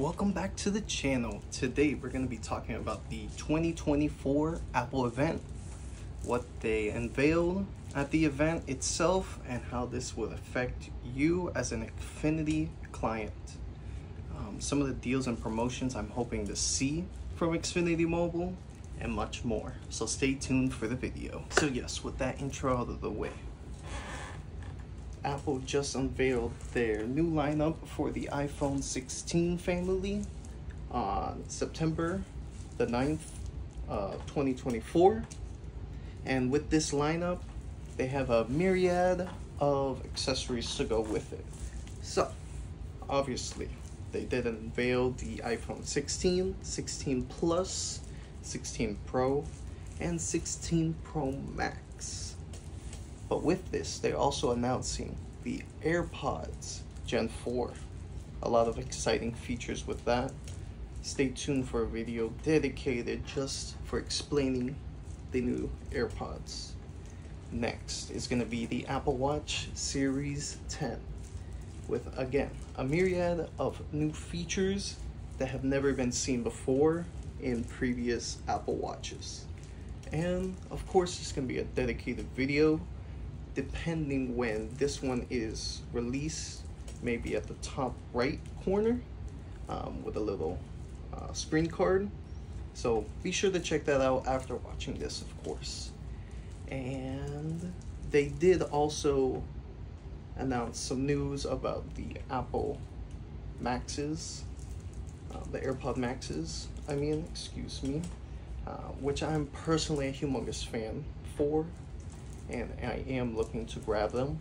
welcome back to the channel. Today we're going to be talking about the 2024 Apple event, what they unveiled at the event itself, and how this will affect you as an Xfinity client. Um, some of the deals and promotions I'm hoping to see from Xfinity Mobile, and much more. So stay tuned for the video. So yes, with that intro out of the way, Apple just unveiled their new lineup for the iPhone 16 family on September the 9th, uh, 2024. And with this lineup, they have a myriad of accessories to go with it. So, obviously, they did unveil the iPhone 16, 16 Plus, 16 Pro, and 16 Pro Max. But with this, they're also announcing the AirPods Gen 4. A lot of exciting features with that. Stay tuned for a video dedicated just for explaining the new AirPods. Next is going to be the Apple Watch Series 10 with, again, a myriad of new features that have never been seen before in previous Apple Watches. And of course, it's going to be a dedicated video depending when this one is released, maybe at the top right corner um, with a little uh, screen card. So be sure to check that out after watching this, of course. And they did also announce some news about the Apple Maxes, uh, the AirPod Maxes, I mean, excuse me, uh, which I'm personally a humongous fan for and I am looking to grab them.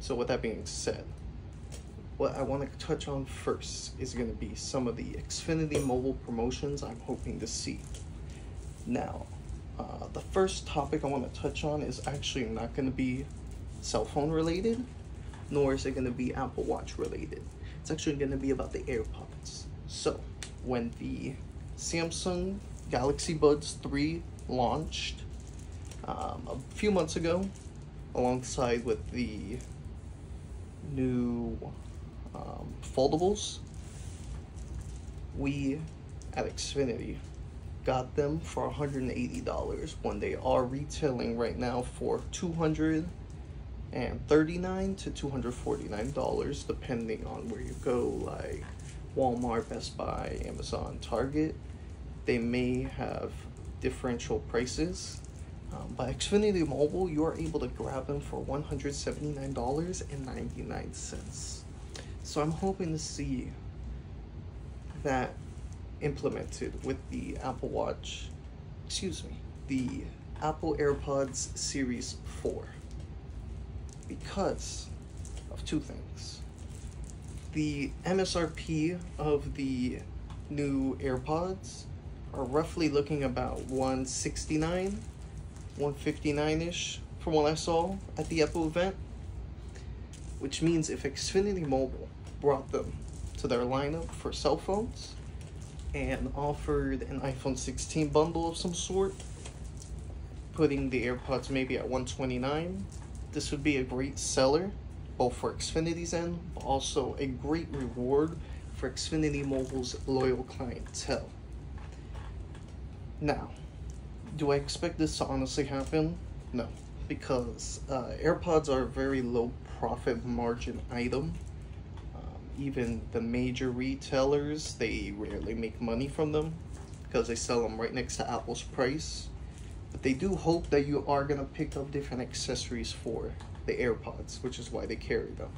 So with that being said, what I want to touch on first is going to be some of the Xfinity mobile promotions I'm hoping to see. Now, uh, the first topic I want to touch on is actually not going to be cell phone related, nor is it going to be Apple Watch related. It's actually going to be about the AirPods. So, when the Samsung Galaxy Buds 3 launched, um, a few months ago alongside with the new um, foldables we at Xfinity got them for $180 when they are retailing right now for 239 to $249 depending on where you go like Walmart, Best Buy, Amazon, Target. They may have differential prices um, by Xfinity Mobile, you are able to grab them for $179.99. So I'm hoping to see that implemented with the Apple Watch, excuse me, the Apple AirPods Series 4 because of two things. The MSRP of the new AirPods are roughly looking about 169 159-ish from what I saw at the Apple event. Which means if Xfinity Mobile brought them to their lineup for cell phones and offered an iPhone 16 bundle of some sort, putting the AirPods maybe at 129, this would be a great seller, both for Xfinity's end, but also a great reward for Xfinity Mobile's loyal clientele. Now, do I expect this to honestly happen? No, because uh, AirPods are a very low profit margin item. Um, even the major retailers, they rarely make money from them because they sell them right next to Apple's price. But they do hope that you are going to pick up different accessories for the AirPods, which is why they carry them.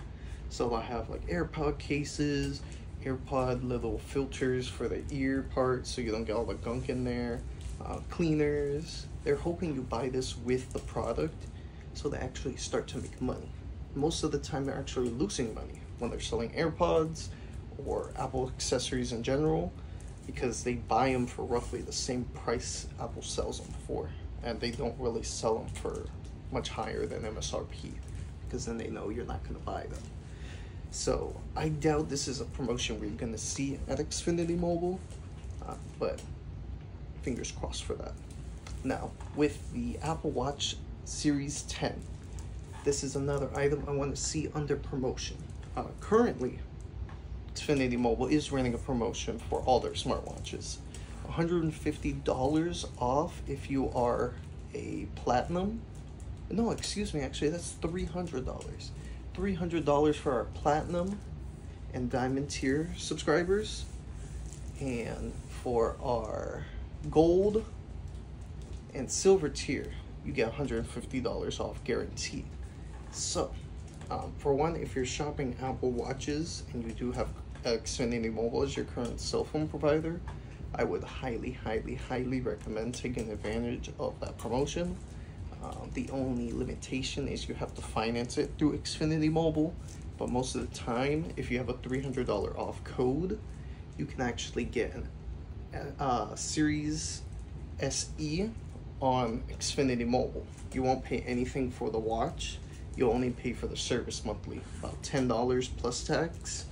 So I have like AirPod cases, AirPod little filters for the ear part so you don't get all the gunk in there uh, cleaners. They're hoping you buy this with the product so they actually start to make money. Most of the time they're actually losing money when they're selling AirPods or Apple accessories in general because they buy them for roughly the same price Apple sells them for and they don't really sell them for much higher than MSRP because then they know you're not going to buy them. So I doubt this is a promotion we're going to see at Xfinity Mobile, uh, but fingers crossed for that. Now, with the Apple Watch Series 10, this is another item I want to see under promotion. Uh, currently, Xfinity Mobile is running a promotion for all their smartwatches. $150 off if you are a platinum. No, excuse me, actually, that's $300. $300 for our platinum and diamond tier subscribers. And for our gold and silver tier, you get $150 off guaranteed. So, um, for one, if you're shopping Apple Watches and you do have Xfinity Mobile as your current cell phone provider, I would highly, highly, highly recommend taking advantage of that promotion. Uh, the only limitation is you have to finance it through Xfinity Mobile, but most of the time, if you have a $300 off code, you can actually get an uh, Series SE on Xfinity Mobile. You won't pay anything for the watch. You'll only pay for the service monthly, about $10 plus tax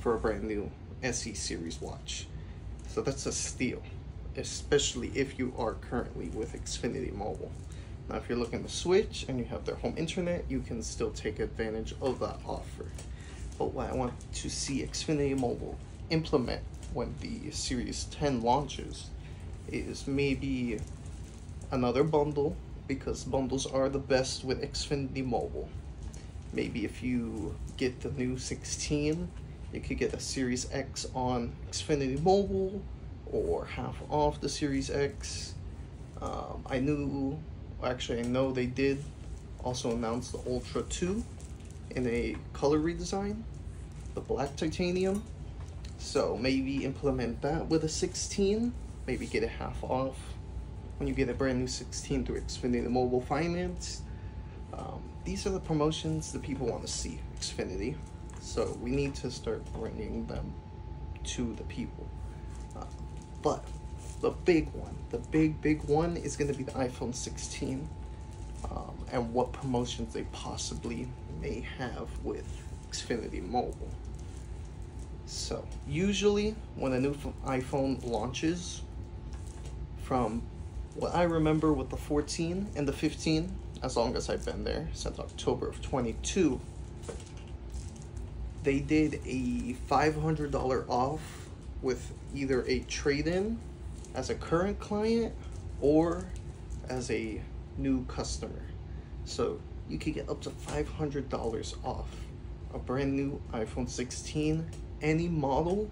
for a brand new SE series watch. So that's a steal, especially if you are currently with Xfinity Mobile. Now, if you're looking to switch and you have their home internet, you can still take advantage of that offer. But what I want to see Xfinity Mobile implement when the Series 10 launches is maybe another bundle because bundles are the best with Xfinity Mobile. Maybe if you get the new 16, you could get a Series X on Xfinity Mobile or half off the Series X. Um, I knew, actually, I know they did also announce the Ultra 2 in a color redesign, the black titanium. So maybe implement that with a 16, maybe get a half off when you get a brand new 16 through Xfinity Mobile Finance. Um, these are the promotions that people want to see, Xfinity. So we need to start bringing them to the people. Uh, but the big one, the big, big one is going to be the iPhone 16 um, and what promotions they possibly may have with Xfinity Mobile. So, usually when a new iPhone launches, from what I remember with the 14 and the 15, as long as I've been there since October of 22, they did a $500 off with either a trade-in as a current client or as a new customer. So you could get up to $500 off a brand new iPhone 16, any model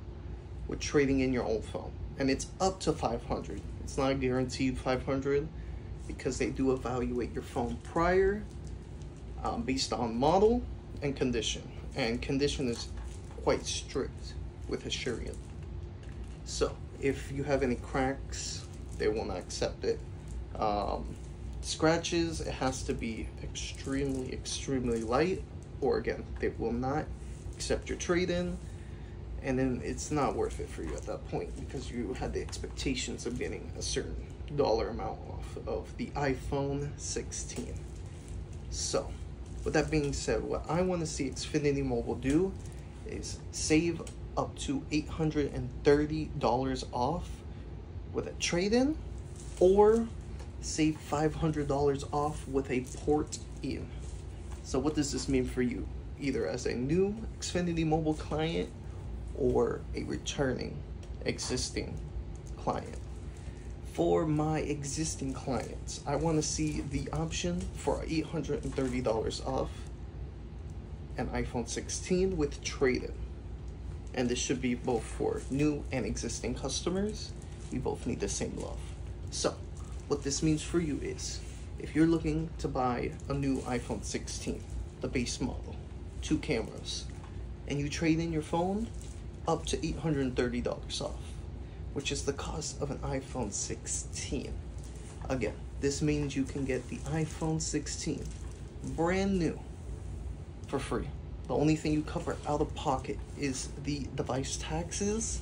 with trading in your old phone. And it's up to 500. It's not guaranteed 500 because they do evaluate your phone prior um, based on model and condition and condition is quite strict with Asurion. So if you have any cracks, they will not accept it. Um, scratches, it has to be extremely, extremely light, or again, they will not accept your trade-in, and then it's not worth it for you at that point because you had the expectations of getting a certain dollar amount off of the iPhone 16. So, with that being said, what I want to see Xfinity Mobile do is save up to $830 off with a trade-in or save $500 off with a port in. So what does this mean for you? Either as a new Xfinity Mobile client or a returning existing client for my existing clients, I want to see the option for $830 off an iPhone 16 with trade-in. And this should be both for new and existing customers. We both need the same love. So, what this means for you is, if you're looking to buy a new iPhone 16, the base model, two cameras, and you trade in your phone, up to $830 off which is the cost of an iPhone 16. Again, this means you can get the iPhone 16 brand new for free. The only thing you cover out of pocket is the device taxes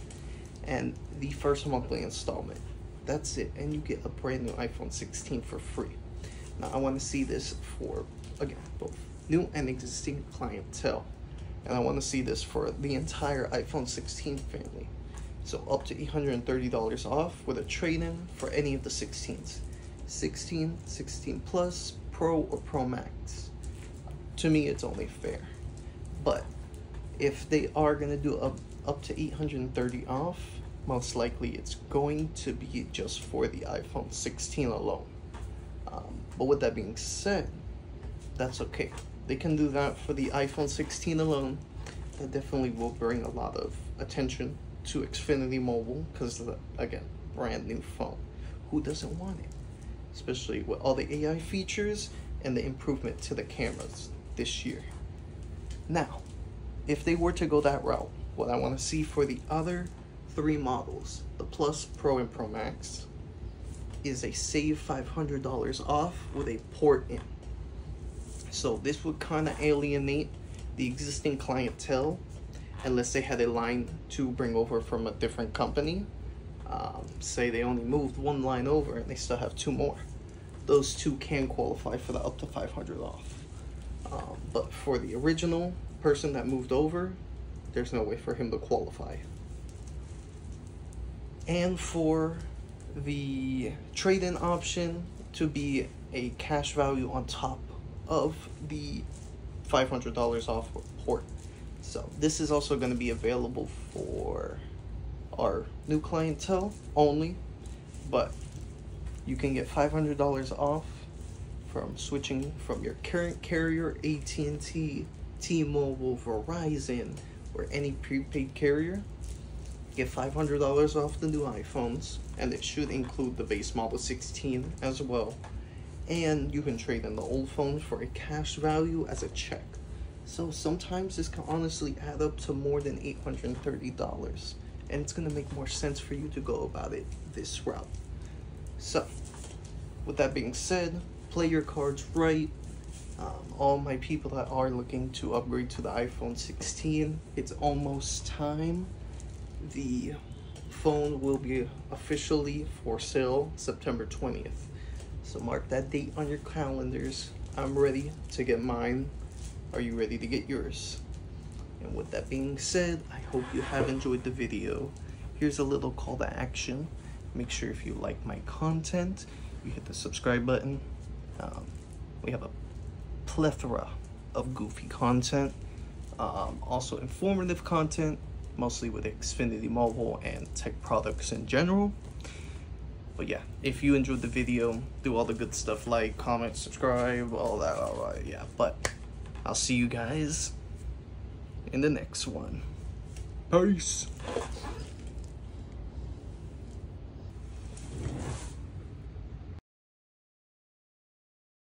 and the first monthly installment. That's it, and you get a brand new iPhone 16 for free. Now, I want to see this for, again, both new and existing clientele. And I want to see this for the entire iPhone 16 family. So up to $830 off with a trade-in for any of the 16s. 16, 16 Plus, Pro, or Pro Max. To me, it's only fair. But if they are gonna do up up to 830 off, most likely it's going to be just for the iPhone 16 alone. Um, but with that being said, that's okay. They can do that for the iPhone 16 alone. That definitely will bring a lot of attention to Xfinity Mobile because, again, brand new phone. Who doesn't want it? Especially with all the AI features and the improvement to the cameras this year. Now, if they were to go that route, what I want to see for the other three models, the Plus, Pro, and Pro Max, is a save $500 off with a port in. So this would kind of alienate the existing clientele unless they had a line to bring over from a different company. Um, say they only moved one line over and they still have two more. Those two can qualify for the up to 500 off. Um, but for the original person that moved over, there's no way for him to qualify. And for the trade-in option to be a cash value on top of the $500 off port. So this is also going to be available for our new clientele only, but you can get $500 off from switching from your current carrier, AT&T, T-Mobile, Verizon, or any prepaid carrier. Get $500 off the new iPhones, and it should include the base model 16 as well. And you can trade in the old phone for a cash value as a check. So sometimes this can honestly add up to more than $830. And it's gonna make more sense for you to go about it this route. So, with that being said, play your cards right. Um, all my people that are looking to upgrade to the iPhone 16, it's almost time. The phone will be officially for sale September 20th. So mark that date on your calendars. I'm ready to get mine. Are you ready to get yours? And with that being said, I hope you have enjoyed the video. Here's a little call to action. Make sure if you like my content, you hit the subscribe button. Um, we have a plethora of goofy content, um, also informative content, mostly with Xfinity Mobile and tech products in general. But yeah, if you enjoyed the video, do all the good stuff like, comment, subscribe, all that, all right, yeah. But I'll see you guys in the next one. Peace.